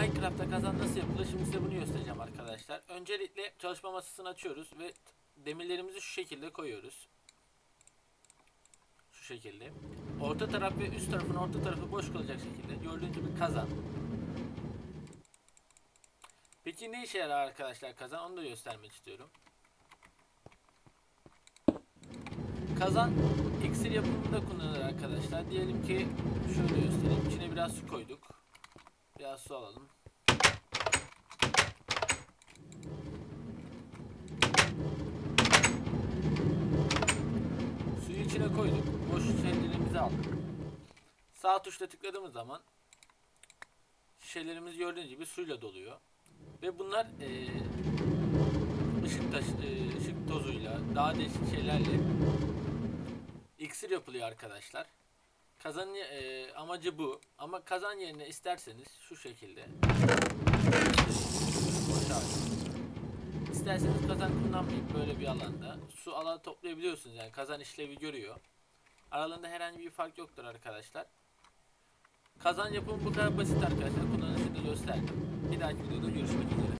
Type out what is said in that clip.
Minecraft'ta kazan nasıl yapılır şimdi size bunu göstereceğim arkadaşlar. Öncelikle çalışma masasını açıyoruz ve demirlerimizi şu şekilde koyuyoruz. Şu şekilde. Orta taraf ve üst tarafın orta tarafı boş kalacak şekilde gördüğünüz gibi kazan. Peki ne işe yarar arkadaşlar kazan onu da göstermek istiyorum. Kazan iksir yapımında kullanılır arkadaşlar. Diyelim ki şöyle göstereyim. İçine biraz su koyduk. Biraz su alalım. Suyu içine koyduk. Boş şişelerimizi aldık. Sağ tuşla tıkladığımız zaman şişelerimiz gördüğünüz gibi suyla doluyor. Ve bunlar eee ışık taş, eee, ışık tozuyla, daha değişik şeylerle iksir yapılıyor arkadaşlar. Kazan eee, amacı bu. Ama kazan yerine isterseniz şu şekilde. İsterseniz kazan kullanmayıp böyle bir alanda su alanı toplayabiliyorsunuz yani kazan işlevi görüyor. Aralarında herhangi bir fark yoktur arkadaşlar. Kazan yapımı bu kadar basit arkadaşlar. Kullanışını gösterdim. Bir dahaki videoda görüşmek üzere.